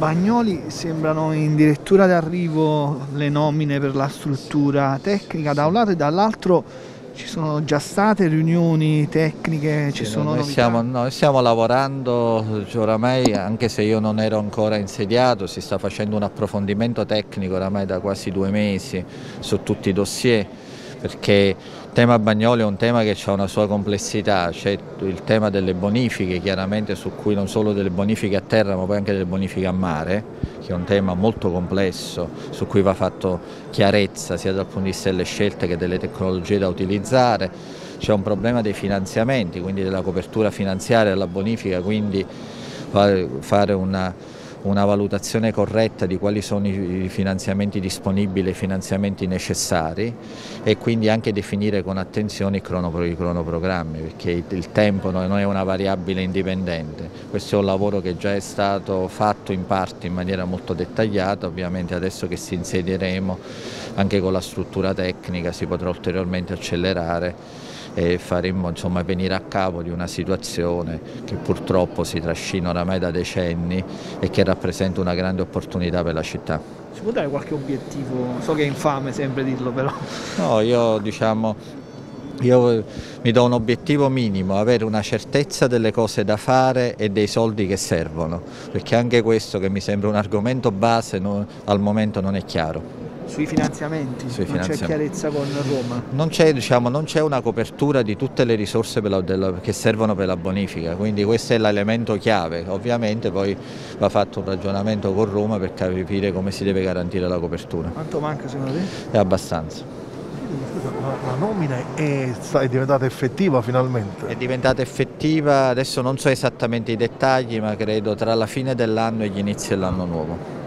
Bagnoli sembrano in direttura d'arrivo le nomine per la struttura tecnica. Da un lato e dall'altro ci sono già state riunioni tecniche, ci Sì, sono noi, stiamo, noi stiamo lavorando cioè, oramai, anche se io non ero ancora insediato, si sta facendo un approfondimento tecnico oramai da quasi due mesi su tutti i dossier perché il tema Bagnoli è un tema che ha una sua complessità, c'è il tema delle bonifiche chiaramente su cui non solo delle bonifiche a terra ma poi anche delle bonifiche a mare, che è un tema molto complesso su cui va fatto chiarezza sia dal punto di vista delle scelte che delle tecnologie da utilizzare, c'è un problema dei finanziamenti, quindi della copertura finanziaria della bonifica, quindi fare una una valutazione corretta di quali sono i finanziamenti disponibili, i finanziamenti necessari e quindi anche definire con attenzione i, cronoprogrammi perché il tempo non è una variabile indipendente. Questo è un lavoro che già è stato fatto in parte in maniera molto dettagliata, ovviamente adesso che si insedieremo anche con la struttura tecnica si potrà ulteriormente accelerare e faremmo insomma, venire a capo di una situazione che purtroppo si trascina oramai da decenni e che rappresenta una grande opportunità per la città. Si può dare qualche obiettivo? So che è infame sempre dirlo però. No, io diciamo io mi do un obiettivo minimo, avere una certezza delle cose da fare e dei soldi che servono, perché anche questo che mi sembra un argomento base no, al momento non è chiaro. Sui finanziamenti, Sui non c'è chiarezza con Roma? Non c'è diciamo, una copertura di tutte le risorse la, della, che servono per la bonifica, quindi questo è l'elemento chiave. Ovviamente poi va fatto un ragionamento con Roma per capire come si deve garantire la copertura. Quanto manca secondo te? È abbastanza. La, la nomina è, è, diventata effettiva finalmente? È diventata effettiva, adesso non so esattamente i dettagli, ma credo tra la fine dell'anno e gli inizi dell'anno nuovo.